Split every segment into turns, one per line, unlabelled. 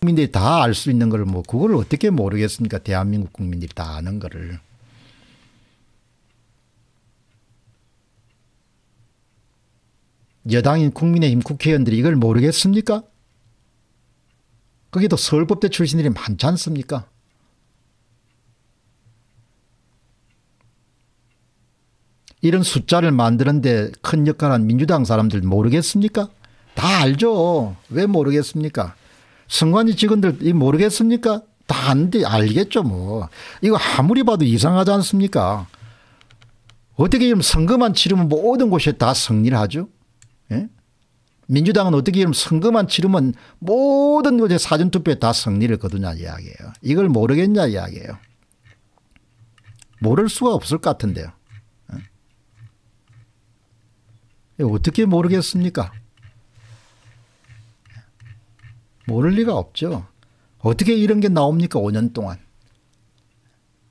국민들이 다 알 수 있는 걸 뭐 그걸 어떻게 모르겠습니까? 대한민국 국민들이 다 아는 거를. 여당인 국민의힘 국회의원들이 이걸 모르겠습니까? 거기도 서울법대 출신들이 많지 않습니까? 이런 숫자를 만드는데 큰 역할한 민주당 사람들 모르겠습니까? 다 알죠. 왜 모르겠습니까? 선관위 직원들 이 모르겠습니까? 다 안돼 알겠죠 뭐. 이거 아무리 봐도 이상하지 않습니까? 어떻게 이러면 선거만 치르면 모든 곳에 다 승리를 하죠? 예? 민주당은 어떻게 이러면 선거만 치르면 모든 곳에 사전투표에 다 승리를 거두냐 이야기예요. 이걸 모르겠냐 이야기예요. 모를 수가 없을 것 같은데요. 예? 어떻게 모르겠습니까? 모를 리가 없죠. 어떻게 이런 게 나옵니까 5년 동안.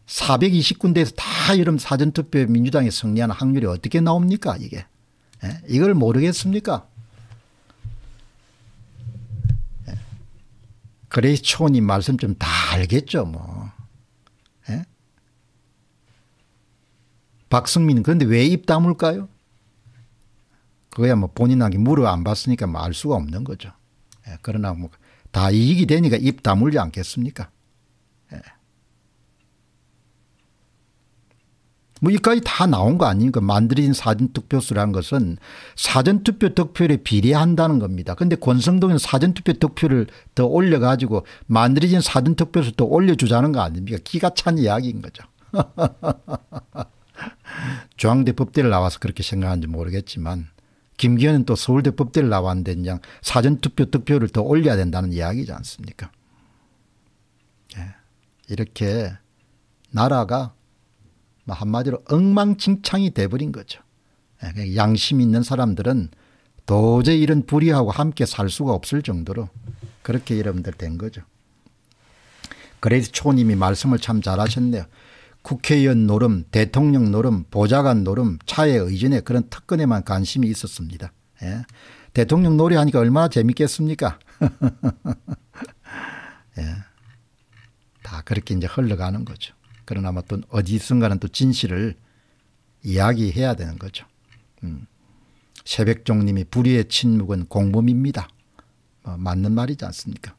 420군데에서 다 이런 사전투표에 민주당이 승리하는 확률이 어떻게 나옵니까 이게. 예? 이걸 모르겠습니까 예? 그레이스 초님 말씀 좀 다 알겠죠 뭐. 예? 박승민 그런데 왜 입 다물까요 그거야 뭐 본인에게 물어 안 봤으니까 뭐 알 수가 없는 거죠. 예, 그러나 뭐 다 이익이 되니까 입 다물지 않겠습니까? 예. 뭐 이까지 다 나온 거 아닙니까? 만들어진 사전투표수라는 것은 사전투표 득표율에 비례한다는 겁니다. 그런데 권성동은 사전투표 득표를 더 올려가지고 만들어진 사전투표수 더 올려주자는 거 아닙니까? 기가 찬 이야기인 거죠. 중앙대 법대를 나와서 그렇게 생각하는지 모르겠지만 김기현은 또 서울대 법대를 나왔는데 그냥 사전투표 득표를 더 올려야 된다는 이야기지 않습니까? 예. 이렇게 나라가 뭐 한마디로 엉망진창이 돼버린 거죠. 예. 양심 있는 사람들은 도저히 이런 불의하고 함께 살 수가 없을 정도로 그렇게 여러분들 된 거죠. 그래서 초님이 말씀을 참 잘하셨네요. 국회의원 노름, 대통령 노름, 보좌관 노름, 차에 의전에 그런 특권에만 관심이 있었습니다. 예. 대통령 노래하니까 얼마나 재밌겠습니까? 예. 다 그렇게 이제 흘러가는 거죠. 그러나 뭐또 어디선가는 또 진실을 이야기해야 되는 거죠. 음. 새백종님이 불의의 침묵은 공범입니다. 뭐 맞는 말이지 않습니까?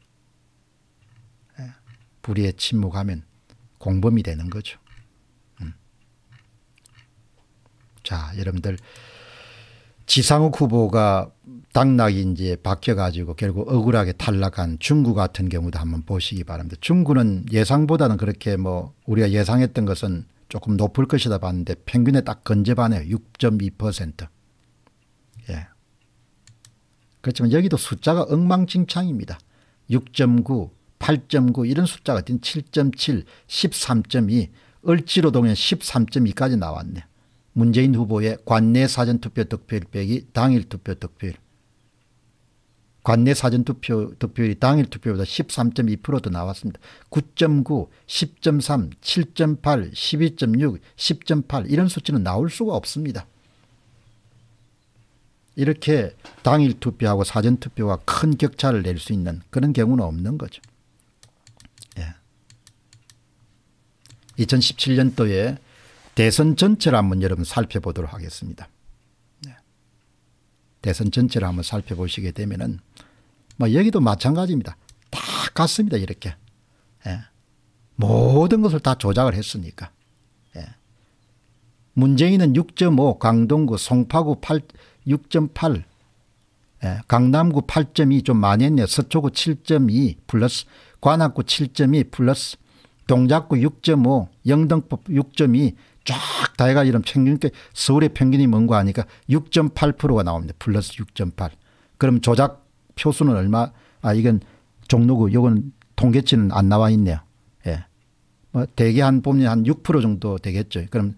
예. 불의의 침묵하면 공범이 되는 거죠. 자, 여러분들 지상욱 후보가 당락이 이제 바뀌어가지고 결국 억울하게 탈락한 중구 같은 경우도 한번 보시기 바랍니다. 중구는 예상보다는 그렇게 뭐 우리가 예상했던 것은 조금 높을 것이다 봤는데 평균에 딱 근접하네요. 6.2%. 예. 그렇지만 여기도 숫자가 엉망진창입니다. 6.9, 8.9 이런 숫자가 7.7, 13.2, 을지로동에 13.2까지 나왔네. 문재인 후보의 관내 사전투표 득표율 빼기 당일 투표 득표율. 관내 사전투표 득표율이 당일 투표보다 13.2%더 나왔습니다. 9.9, 10.3, 7.8, 12.6, 10.8 이런 수치는 나올 수가 없습니다. 이렇게 당일 투표하고 사전 투표와 큰 격차를 낼 수 있는 그런 경우는 없는 거죠. 예. 2017년도에 대선 전체를 한번 여러분 살펴보도록 하겠습니다. 네. 대선 전체를 한번 살펴보시게 되면은 뭐 여기도 마찬가지입니다. 다 같습니다. 이렇게. 예. 모든 것을 다 조작을 했으니까. 예. 문재인은 6.5, 강동구, 송파구 8, 6.8, 예. 강남구 8.2 좀 많이 했네요. 서초구 7.2 플러스 관악구 7.2 플러스 동작구 6.5 영등포 6.2 쫙 다 해가 이런 평균, 서울의 평균이 뭔가 하니까 6.8%가 나옵니다. 플러스 6.8. 그럼 조작 표수는 얼마? 아, 이건 종로구, 이건 통계치는 안 나와 있네요. 예. 뭐 대개 한 보면 한 6% 정도 되겠죠. 그럼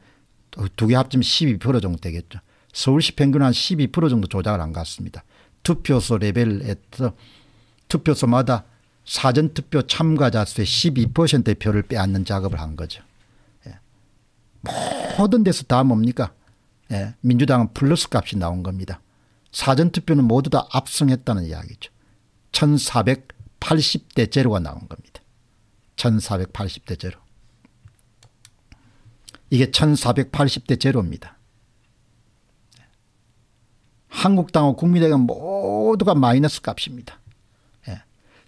두 개 합치면 12% 정도 되겠죠. 서울시 평균 한12% 정도 조작을 안 갔습니다. 투표소 레벨에서 투표소마다 사전투표 참가자 수의 12%의 표를 빼앗는 작업을 한 거죠. 모든 데서 다 뭡니까? 예, 민주당은 플러스 값이 나온 겁니다. 사전투표는 모두 다 압승했다는 이야기죠. 1400 1480대 제로가 나온 겁니다. 1480대 제로. 이게 1480대 제로입니다. 한국당하고 국민의당 모두가 마이너스 값입니다. 예.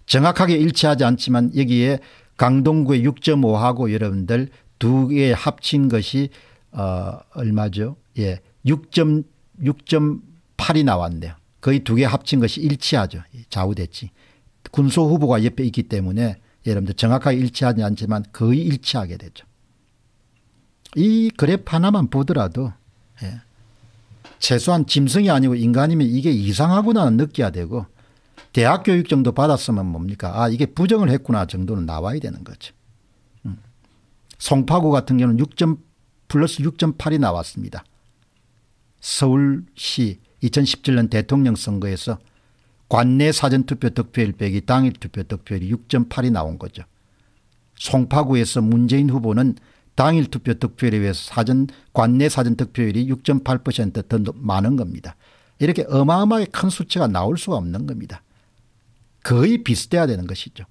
정확하게 일치하지 않지만 여기에 강동구의 6.5하고 여러분들 두 개 합친 것이 어 얼마죠? 예. 6.6.8이 나왔네요. 거의 두 개 합친 것이 일치하죠. 좌우됐지. 군소 후보가 옆에 있기 때문에 여러분들 정확하게 일치하지 않지만 거의 일치하게 되죠. 이 그래프 하나만 보더라도 예. 최소한 짐승이 아니고 인간이면 이게 이상하구나 느껴야 되고 대학 교육 정도 받았으면 뭡니까 아 이게 부정을 했구나 정도는 나와야 되는 거죠. 음. 송파구 같은 경우는 6 플러스 6.8이 나왔습니다. 서울시 2017년 대통령 선거에서 관내 사전투표 득표율 빼기 당일 투표 득표율이 6.8이 나온 거죠. 송파구에서 문재인 후보는 당일 투표 득표율에 비해서 사전 관내 사전 득표율이 6.8%더 많은 겁니다. 이렇게 어마어마하게 큰 수치가 나올 수가 없는 겁니다. 거의 비슷해야 되는 것이죠.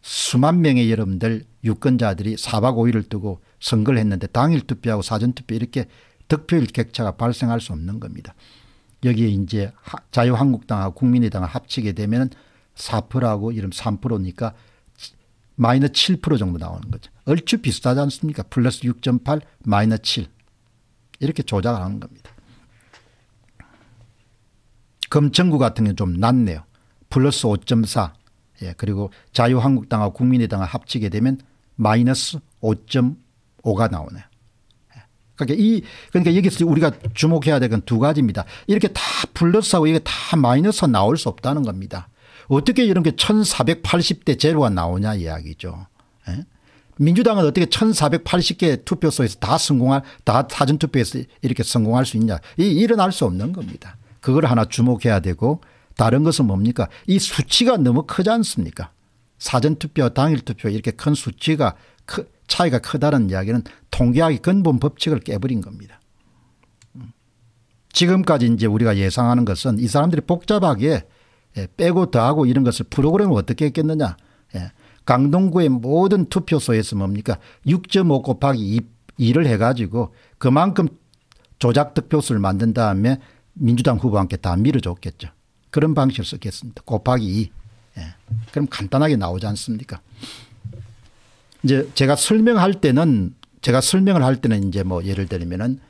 수만 명의 여러분들 유권자들이 4박 5일을 두고 선거를 했는데 당일 투표하고 사전 투표 이렇게 득표율 격차가 발생할 수 없는 겁니다. 여기에 이제 자유한국당하고 국민의당을 합치게 되면 4%하고 이름 3%니까 마이너스 7% 정도 나오는 거죠. 얼추 비슷하지 않습니까? 플러스 6.8 마이너스 7 이렇게 조작하는 겁니다. 금천구 같은 경우는 좀 낮네요. 플러스 5.4 예, 그리고 자유한국당하고 국민의당을 합치게 되면 마이너스 5.5가 나오네요. 예. 그러니까 이 그러니까 여기서 우리가 주목해야 될 건 두 가지입니다. 이렇게 다 플러스하고 이게 다 마이너스 나올 수 없다는 겁니다. 어떻게 이런 게 1480대 제로가 나오냐 이야기죠. 예? 민주당은 어떻게 1480개 투표소에서 다 성공할 다 사전투표에서 이렇게 성공할 수 있냐 이 일어날 수 없는 겁니다. 그걸 하나 주목해야 되고 다른 것은 뭡니까 이 수치가 너무 크지 않습니까 사전투표 당일투표 이렇게 큰 수치가 크, 차이가 크다는 이야기는 통계학의 근본 법칙을 깨버린 겁니다. 음. 지금까지 이제 우리가 예상하는 것은 이 사람들이 복잡하게 예, 빼고 더하고 이런 것을 프로그램을 어떻게 했겠느냐. 예. 강동구의 모든 투표소에서 뭡니까 6.5 곱하기 2, 를 해가지고 그만큼 조작 득표수를 만든 다음에 민주당 후보한테 다 밀어줬겠죠. 그런 방식을 썼겠습니다. 곱하기 2. 예. 그럼 간단하게 나오지 않습니까? 이제 제가 설명할 때는 제가 설명을 할 때는 이제 뭐 예를 들면은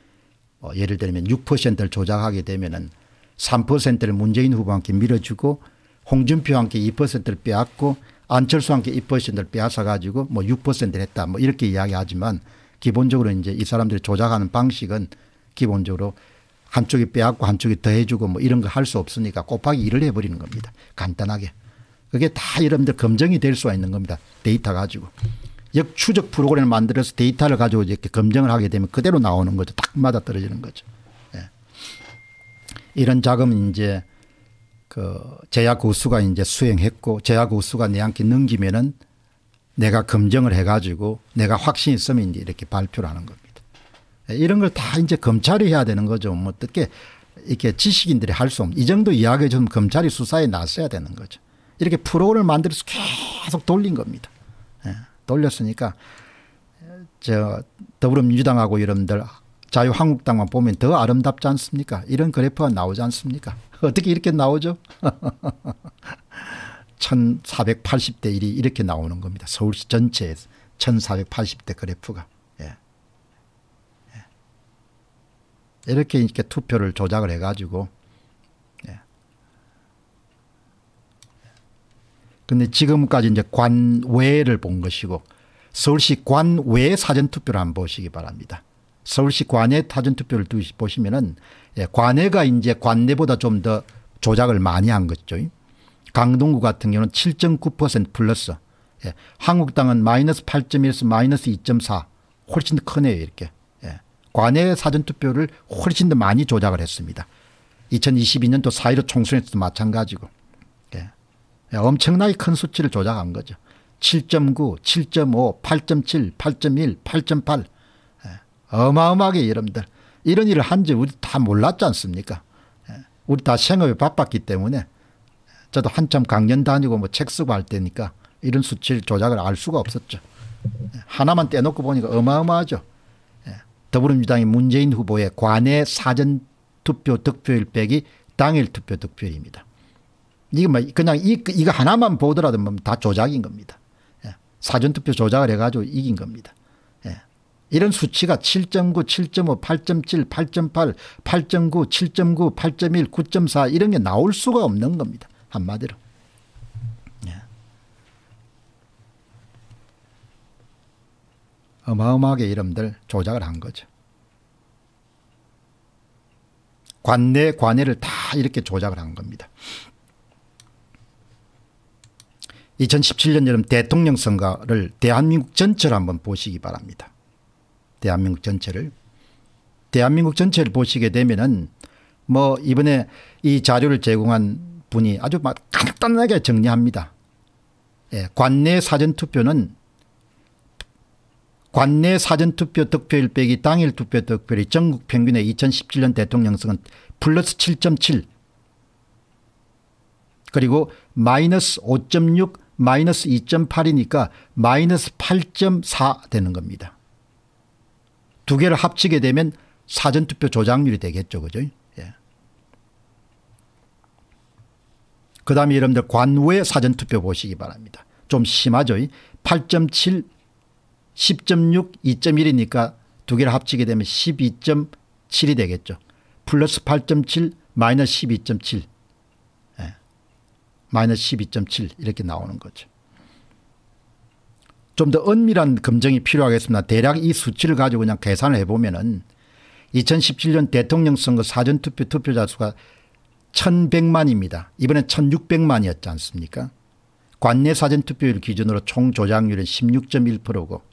뭐 예를 들면 6%를 조작하게 되면은 3%를 문재인 후보한테 밀어주고 홍준표 한테 2%를 빼앗고 안철수 한테 2%를 빼앗아 가지고 뭐 6%를 했다 뭐 이렇게 이야기하지만 기본적으로 이제 이 사람들이 조작하는 방식은 기본적으로 한쪽이 빼앗고 한쪽이 더해주고 뭐 이런 거 할 수 없으니까 곱하기 1을 해버리는 겁니다. 간단하게. 그게 다 여러분들 검증이 될 수가 있는 겁니다. 데이터 가지고. 역추적 프로그램을 만들어서 데이터를 가지고 이렇게 검증을 하게 되면 그대로 나오는 거죠. 딱 맞아 떨어지는 거죠. 이런 자금은 이제 그 제약 우수가 이제 수행했고 제약 우수가 내한테 넘기면은 내가 검증을 해가지고 내가 확신 있으면 이제 이렇게 발표를 하는 겁니다. 이런 걸 다 이제 검찰이 해야 되는 거죠. 뭐 어떻게 이렇게 지식인들이 할 수 없는 이 정도 이야기 좀 검찰이 수사에 나서야 되는 거죠. 이렇게 프로그램을 만들어서 계속 돌린 겁니다. 예, 돌렸으니까 저 더불어민주당하고 여러분들 자유한국당만 보면 더 아름답지 않습니까? 이런 그래프가 나오지 않습니까? 어떻게 이렇게 나오죠? 1480대 1이 이렇게 나오는 겁니다. 서울시 전체에서 1480대 그래프가. 예. 예. 이렇게 이렇게 투표를 조작을 해가지고 예. 근데 지금까지 이제 관외를 본 것이고 서울시 관외 사전투표를 한번 보시기 바랍니다. 서울시 관내 타전투표를 보시면은 예, 관내가 이제 관내보다 좀 더 조작을 많이 한 거죠. 강동구 같은 경우는 7.9% 플러스 예, 한국당은 마이너스 8.1에서 마이너스 2.4 훨씬 더 크네요 이렇게. 예, 관내 사전투표를 훨씬 더 많이 조작을 했습니다. 2022년도 4.15 총선에서도 마찬가지고 예, 예, 엄청나게 큰 수치를 조작한 거죠. 7.9, 7.5, 8.7, 8.1, 8.8 어마어마하게 여러분들 이런 일을 한지 우리 다 몰랐지 않습니까? 예. 우리 다 생업에 바빴기 때문에 저도 한참 강연 다니고 뭐 책 쓰고 할 때니까 이런 수치 조작을 알 수가 없었죠. 하나만 떼놓고 보니까 어마어마하죠. 예. 더불어민주당의 문재인 후보의 관내 사전 투표 득표율 빼기 당일 투표 득표율입니다. 이거 뭐 그냥 이, 이거 하나만 보더라도 뭐다 조작인 겁니다. 예. 사전 투표 조작을 해가지고 이긴 겁니다. 예. 이런 수치가 7.9, 7.5, 8.7, 8.8, 8.9, 7.9, 8.1, 9.4 이런 게 나올 수가 없는 겁니다. 한마디로. 어마어마하게 이름들 조작을 한 거죠. 관내 관내를 다 이렇게 조작을 한 겁니다. 2017년 여름 대통령 선거를 대한민국 전체를 한번 보시기 바랍니다. 대한민국 전체를. 대한민국 전체를 보시게 되면은 뭐 이번에 이 자료를 제공한 분이 아주 막 간단하게 정리합니다. 예, 관내 사전투표는 관내 사전투표 득표율 빼기 당일 투표 득표율이 전국 평균의 2017년 대통령 선거는 플러스 7.7 그리고 마이너스 5.6 마이너스 2.8이니까 마이너스 8.4 되는 겁니다. 두 개를 합치게 되면 사전투표 조작률이 되겠죠. 그죠? 예. 그 다음에 여러분들 관외 사전투표 보시기 바랍니다. 좀 심하죠. 8.7, 10.6, 2.1이니까 두 개를 합치게 되면 12.7이 되겠죠. 플러스 8.7 마이너스 12.7 마이너스 12.7 이렇게 나오는 거죠. 좀 더 은밀한 검증이 필요하겠습니다. 대략 이 수치를 가지고 그냥 계산을 해보면 은 2017년 대통령 선거 사전투표 투표자 수가 1100만입니다. 이번엔 1600만이었지 않습니까? 관내 사전투표율 기준으로 총 조작률은 16.1%고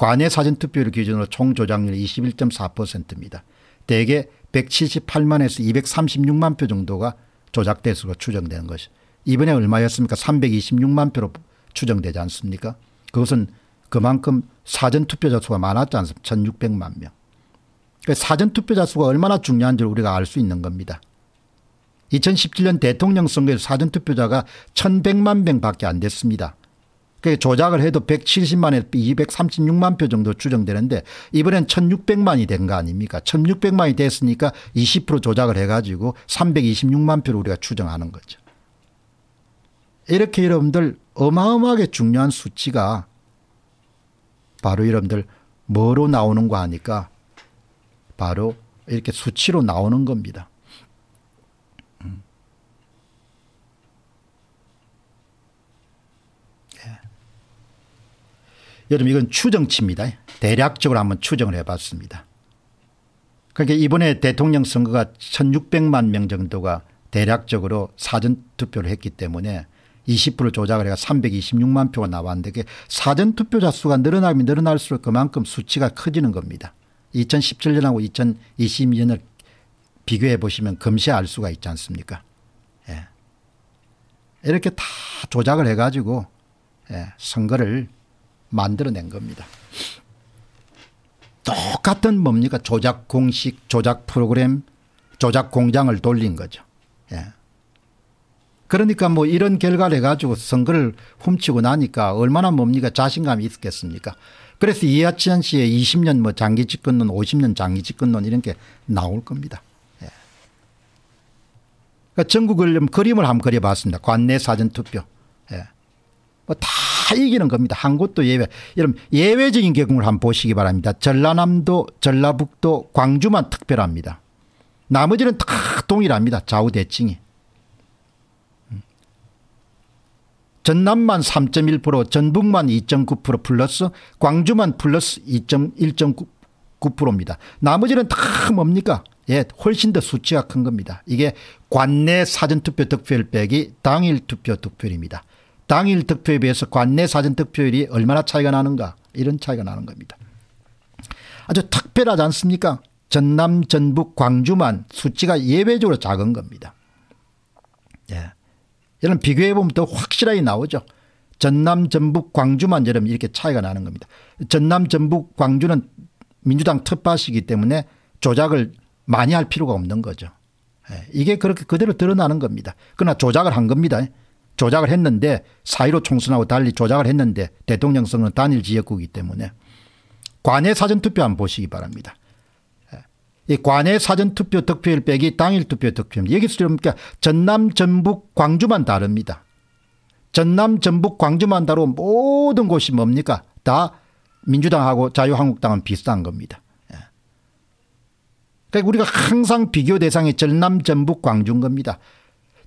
관내 사전투표율 기준으로 총 조작률이 21.4%입니다. 대개 178만에서 236만 표 정도가 수가 추정되는 것이 이번에 얼마였습니까 326만 표로 추정되지 않습니까 그것은 그만큼 사전투표자 수가 많았지 않습니까 1600만 명. 그러니까 사전투표자 수가 얼마나 중요한지를 우리가 알 수 있는 겁니다. 2017년 대통령 선거에서 사전투표자가 1100만 명 밖에 안 됐습니다. 그 조작을 해도 170만에서 236만 표 정도 추정되는데 이번엔 1600만이 된 거 아닙니까 1600만이 됐으니까 20% 조작을 해가지고 326만 표를 우리가 추정하는 거죠. 이렇게 여러분들 어마어마하게 중요한 수치가 바로 여러분들 뭐로 나오는 거 하니까 바로 이렇게 수치로 나오는 겁니다. 여러분 이건 추정치입니다. 대략적으로 한번 추정을 해봤습니다. 그러니까 이번에 대통령 선거가 1600만 명 정도가 대략적으로 사전 투표를 했기 때문에 20% 조작을 해가 326만 표가 나왔는데 사전 투표자 수가 늘어나면 늘어날수록 그만큼 수치가 커지는 겁니다. 2017년하고 2022년을 비교해 보시면 금세 알 수가 있지 않습니까 예. 이렇게 다 조작을 해가지고 예. 선거를 만들어낸 겁니다. 똑같은 뭡니까 조작 공식 조작 프로그램 조작 공장을 돌린 거죠. 예. 그러니까 뭐 이런 결과를 해가지고 선거를 훔치고 나니까 얼마나 뭡니까 자신감이 있겠습니까 그래서 이하치한 씨의 20년 뭐 장기 집권론 50년 장기 집권론 이런 게 나올 겁니다. 예. 그러니까 전국을 그림을 한번 그려봤습니다. 관내 사전투표. 예. 뭐다 이기는 겁니다. 한 곳도 예외. 여러분 예외적인 경우를 한번 보시기 바랍니다. 전라남도 전라북도 광주만 특별합니다. 나머지는 다 동일합니다. 좌우 대칭이. 전남만 3.1% 전북만 2.9% 플러스 광주만 플러스 2.1.9%입니다. 나머지는 다 뭡니까 예, 훨씬 더 수치가 큰 겁니다. 이게 관내 사전투표 득표율 빼기 당일 투표 득표율입니다. 당일 득표에 비해서 관내 사전 득표율이 얼마나 차이가 나는가 이런 차이가 나는 겁니다. 아주 특별하지 않습니까 전남 전북 광주만 수치가 예외적으로 작은 겁니다. 예. 여러분 비교해 보면 더 확실하게 나오죠. 전남 전북 광주만 여러분 이렇게 차이가 나는 겁니다. 전남 전북 광주는 민주당 텃밭이기 때문에 조작을 많이 할 필요가 없는 거죠. 예, 이게 그렇게 그대로 드러나는 겁니다. 그러나 조작을 한 겁니다. 조작을 했는데 사이로 총선하고 달리 조작을 했는데 대통령 선거는 단일 지역구이기 때문에 관내 사전투표 한번 보시기 바랍니다. 예, 이 관내 사전투표 득표율 빼기 당일 투표 득표율 여기서 그러니까 전남 전북 광주만 다릅니다. 전남 전북 광주만 다르고 모든 곳이 뭡니까 다 민주당하고 자유한국당은 비슷한 겁니다. 예. 그러니까 우리가 항상 비교 대상이 전남 전북 광주인 겁니다.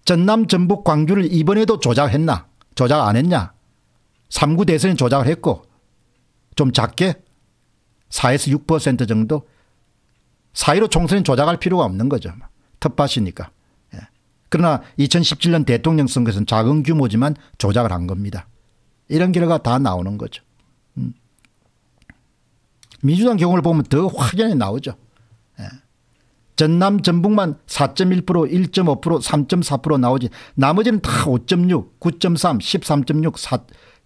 전남 전북 광주를 이번에도 조작했나 조작 안 했냐 3구 대선에 조작을 했고 좀 작게 4에서 6% 정도 사이로 총선에 조작할 필요가 없는 거죠. 텃밭이니까. 예. 그러나 2017년 대통령 선거에서는 작은 규모지만 조작을 한 겁니다. 이런 결과가 다 나오는 거죠. 음. 민주당 경우를 보면 더 확연히 나오죠. 예. 전남 전북만 4.1% 1.5% 3.4% 나오지 나머지는 다 5.6 9.3 13.6 4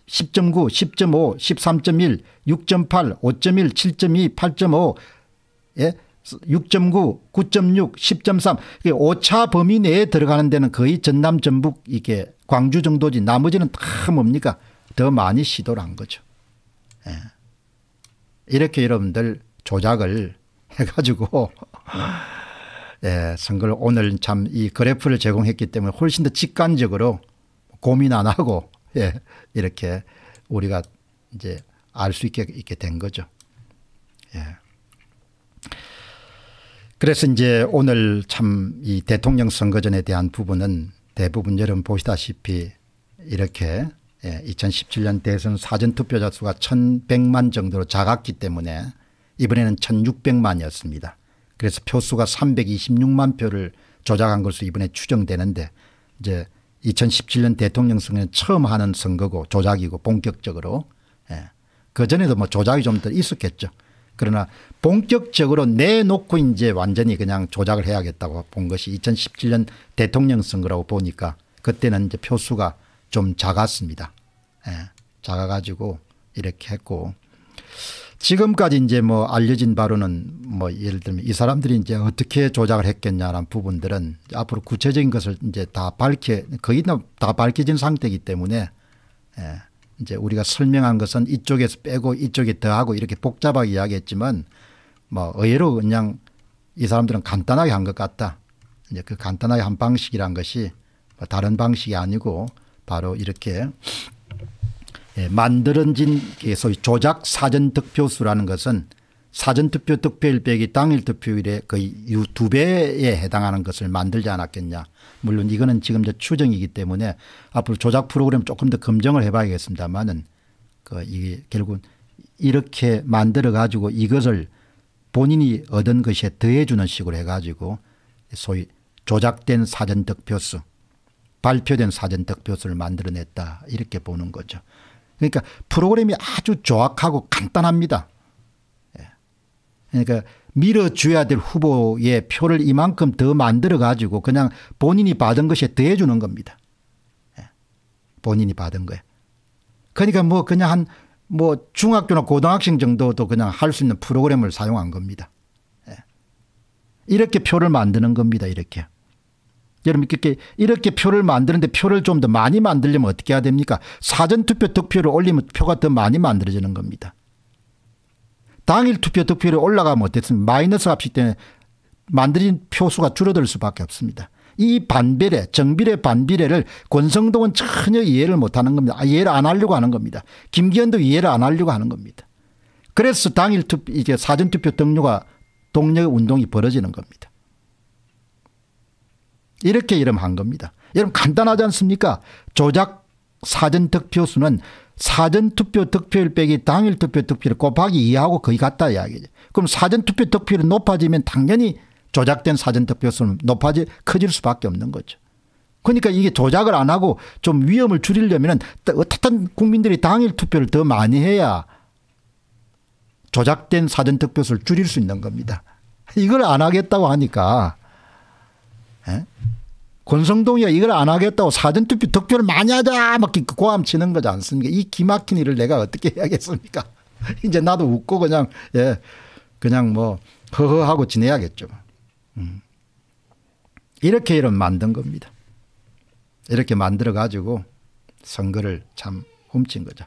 10.9 10.5 13.1 6.8 5.1 7.2 8.5 예? 6.9 9.6 10.3 오차 범위 내에 들어가는 데는 거의 전남 전북 이게 광주 정도지 나머지는 다 뭡니까 더 많이 시도를 한 거죠. 예. 이렇게 여러분들 조작을 해가지고 예, 선거를 오늘 참 이 그래프를 제공했기 때문에 훨씬 더 직관적으로 고민 안 하고 예, 이렇게 우리가 이제 알 수 있게, 있게 된 거죠. 예. 그래서 이제 오늘 참 이 대통령 선거전에 대한 부분은 대부분 여러분 보시다시피 이렇게 예, 2017년 대선 사전투표자 수가 1100만 정도로 작았기 때문에 이번에는 1600만이었습니다. 그래서 표수가 326만 표를 조작한 것으로 이번에 추정되는데 이제 2017년 대통령 선거는 처음 하는 선거고 조작이고 본격적으로 예. 그전에도 뭐 조작이 좀 더 있었겠죠. 그러나 본격적으로 내놓고 이제 완전히 그냥 조작을 해야겠다고 본 것이 2017년 대통령 선거라고 보니까 그때는 이제 표수가 좀 작았습니다. 예. 작아가지고 이렇게 했고 지금까지 이제 뭐 알려진 바로는 뭐 예를 들면 이 사람들이 이제 어떻게 조작을 했겠냐라는 부분들은 앞으로 구체적인 것을 이제 다 밝혀 거의 다 밝혀진 상태이기 때문에 예 이제 우리가 설명한 것은 이쪽에서 빼고 이쪽에 더하고 이렇게 복잡하게 이야기했지만 뭐 의외로 그냥 이 사람들은 간단하게 한 것 같다. 이제 그 간단하게 한 방식이란 것이 뭐 다른 방식이 아니고 바로 이렇게 예, 만들어진 소위 조작 사전 득표수라는 것은 사전 투표 득표일 빼기 당일 투표율의 거의 두 배에 해당하는 것을 만들지 않았겠냐. 물론 이거는 지금 이제 추정이기 때문에 앞으로 조작 프로그램 조금 더 검증을 해봐야겠습니다만은 그 이게 결국 이렇게 만들어 가지고 이것을 본인이 얻은 것에 더해 주는 식으로 해 가지고 소위 조작된 사전 득표수 발표된 사전 득표수를 만들어냈다 이렇게 보는 거죠. 그러니까 프로그램이 아주 정확하고 간단합니다. 예. 그러니까 밀어줘야 될 후보의 표를 이만큼 더 만들어 가지고 그냥 본인이 받은 것에 더해 주는 겁니다. 예. 본인이 받은 거에. 그러니까 뭐 그냥 한 뭐 중학교나 고등학생 정도도 그냥 할 수 있는 프로그램을 사용한 겁니다. 예. 이렇게 표를 만드는 겁니다. 이렇게. 여러분 이렇게 이렇게 표를 만드는데 표를 좀 더 많이 만들려면 어떻게 해야 됩니까? 사전투표 득표를 올리면 표가 더 많이 만들어지는 겁니다. 당일 투표 득표율이 올라가면 어떻습니까? 마이너스 값이 때문에 만들어진 표수가 줄어들 수밖에 없습니다. 이 반비례 정비례 반비례를 권성동은 전혀 이해를 못하는 겁니다. 아, 이해를 안 하려고 하는 겁니다. 김기현도 이해를 안 하려고 하는 겁니다. 그래서 당일 투표 이제 사전투표 등료가 동력 운동이 벌어지는 겁니다. 이렇게 이름한 겁니다. 여러분 간단하지 않습니까? 조작 사전 득표수는 사전 투표 득표율 빼기 당일 투표 득표율 곱하기 2하고 거의 같다 이야기죠. 그럼 사전 투표 득표율이 높아지면 당연히 조작된 사전 득표수는 높아지 커질 수밖에 없는 거죠. 그러니까 이게 조작을 안 하고 좀 위험을 줄이려면 어떻든 국민들이 당일 투표를 더 많이 해야 조작된 사전 득표수를 줄일 수 있는 겁니다. 이걸 안 하겠다고 하니까 에? 권성동이가 이걸 안 하겠다고 사전투표 득표를 많이 하자 막 고함 치는 거지 않습니까? 이 기막힌 일을 내가 어떻게 해야겠습니까? 이제 나도 웃고 그냥 예 그냥 뭐 허허하고 지내야겠죠. 음. 이렇게 이런 만든 겁니다. 이렇게 만들어 가지고 선거를 참 훔친 거죠.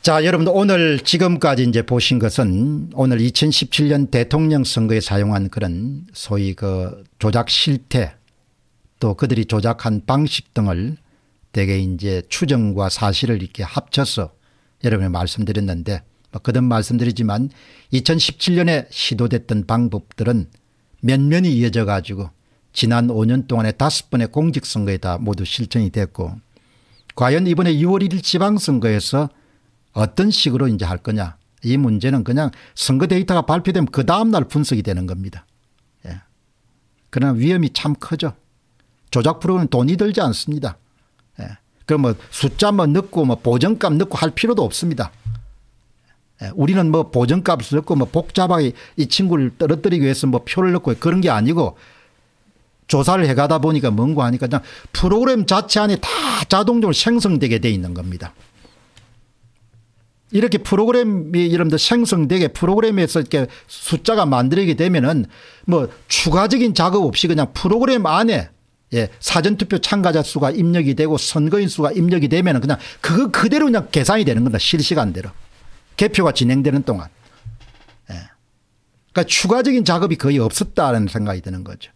자, 여러분들 오늘 지금까지 이제 보신 것은 오늘 2017년 대통령 선거에 사용한 그런 소위 그 조작 실태 또 그들이 조작한 방식 등을 대개 이제 추정과 사실을 이렇게 합쳐서 여러분이 말씀드렸는데 뭐 거듭 말씀드리지만 2017년에 시도됐던 방법들은 면면이 이어져 가지고 지난 5년 동안에 다섯 번의 공직선거에 다 모두 실천이 됐고 과연 이번에 6월 1일 지방선거에서 어떤 식으로 이제 할 거냐 이 문제는 그냥 선거 데이터가 발표되면 그 다음날 분석이 되는 겁니다. 예. 그러나 위험이 참 크죠. 조작 프로그램은 돈이 들지 않습니다. 예. 그럼 뭐 숫자 뭐 넣고 뭐 보정값 넣고 할 필요도 없습니다. 예. 우리는 뭐 보정값을 넣고 뭐 복잡하게 이 친구를 떨어뜨리기 위해서 뭐 표를 넣고 그런 게 아니고 조사를 해가다 보니까 뭔고 하니까 그냥 프로그램 자체 안에 다 자동적으로 생성되게 돼 있는 겁니다. 이렇게 프로그램이 여러분들 생성되게 프로그램에서 이렇게 숫자가 만들어지게 되면은 뭐 추가적인 작업 없이 그냥 프로그램 안에 예, 사전투표 참가자 수가 입력이 되고 선거인 수가 입력이 되면 그냥 그거 그대로 그냥 계산이 되는 겁니다. 실시간대로. 개표가 진행되는 동안. 예. 그러니까 추가적인 작업이 거의 없었다는 생각이 드는 거죠.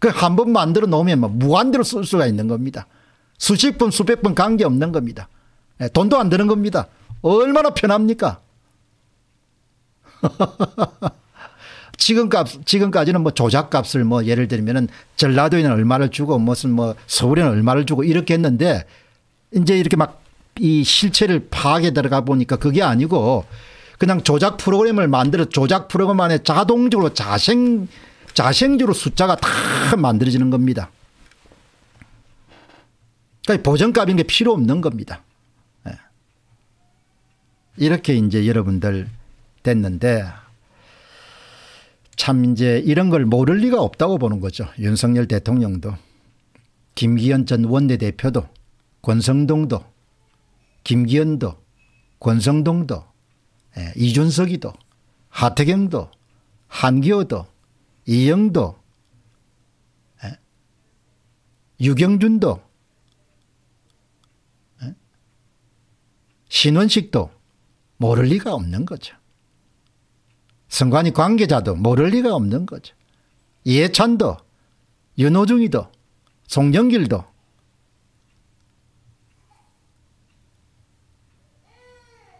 그 한 번 만들어 놓으면 뭐 무한대로 쓸 수가 있는 겁니다. 수십 번 수백 번 관계 없는 겁니다. 예, 돈도 안 드는 겁니다. 얼마나 편합니까? 지금값, 지금까지는 뭐 조작값을 뭐 예를 들면은 전라도에는 얼마를 주고 무슨 뭐 서울에는 얼마를 주고 이렇게 했는데 이제 이렇게 막 이 실체를 파악에 들어가 보니까 그게 아니고 그냥 조작 프로그램을 만들어 조작 프로그램 안에 자동적으로 자생, 자생적으로 숫자가 다 만들어지는 겁니다. 그러니까 보정값인 게 필요 없는 겁니다. 예. 이렇게 이제 여러분들 됐는데 참 이제 이런 걸 모를 리가 없다고 보는 거죠. 윤석열 대통령도 김기현 전 원내대표도 권성동도 김기현도 권성동도 예, 이준석이도 하태경도 한기호도 이영도 예, 유경준도 예, 신원식도 모를 리가 없는 거죠. 선관위 관계자도 모를 리가 없는 거죠. 이해찬도 윤호중이도 송영길도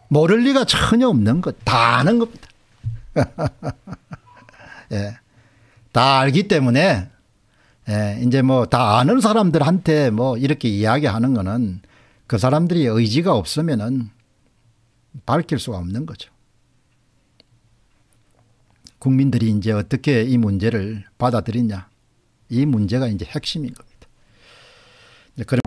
모를 리가 전혀 없는 것. 다 아는 겁니다. 예. 다 알기 때문에 예. 이제 뭐 다 아는 사람들한테 뭐 이렇게 이야기하는 거는 그 사람들이 의지가 없으면은 밝힐 수가 없는 거죠. 국민들이 이제 어떻게 이 문제를 받아들이냐. 이 문제가 이제 핵심인 겁니다. 그런